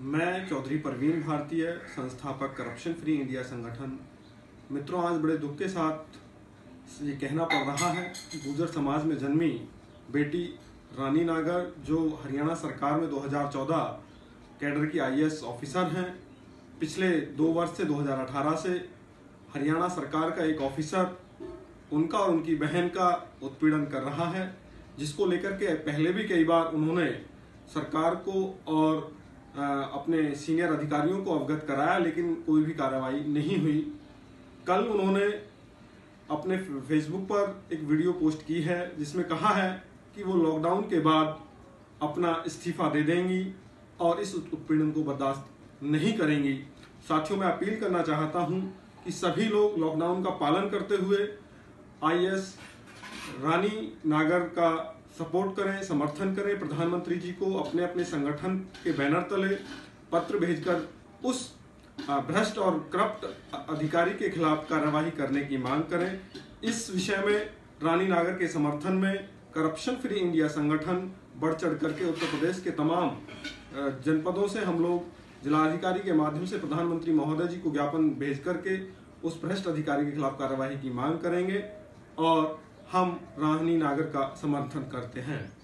मैं चौधरी परवीन भारतीय, संस्थापक करप्शन फ्री इंडिया संगठन। मित्रों, आज बड़े दुख के साथ ये कहना पड़ रहा है गुजर समाज में जन्मी बेटी रानी नागर, जो हरियाणा सरकार में 2014 कैडर की आईएएस ऑफिसर हैं, पिछले दो वर्ष से 2018 से हरियाणा सरकार का एक ऑफिसर उनका और उनकी बहन का उत्पीड़न कर रहा है, जिसको लेकर के पहले भी कई बार उन्होंने सरकार को और अपने सीनियर अधिकारियों को अवगत कराया, लेकिन कोई भी कार्रवाई नहीं हुई। कल उन्होंने अपने फेसबुक पर एक वीडियो पोस्ट की है, जिसमें कहा है कि वो लॉकडाउन के बाद अपना इस्तीफा दे देंगी और इस उत्पीड़न को बर्दाश्त नहीं करेंगी। साथियों, मैं अपील करना चाहता हूँ कि सभी लोग लॉकडाउन का पालन करते हुए आईएएस रानी नागर का सपोर्ट करें, समर्थन करें, प्रधानमंत्री जी को अपने अपने संगठन के बैनर तले पत्र भेजकर उस भ्रष्ट और करप्ट अधिकारी के खिलाफ कार्यवाही करने की मांग करें। इस विषय में रानी नागर के समर्थन में करप्शन फ्री इंडिया संगठन बढ़ चढ़ करके उत्तर प्रदेश के तमाम जनपदों से हम लोग जिलाधिकारी के माध्यम से प्रधानमंत्री महोदय जी को ज्ञापन भेज करके उस भ्रष्ट अधिकारी के खिलाफ कार्यवाही की मांग करेंगे और हम राहनी नागर का समर्थन करते हैं।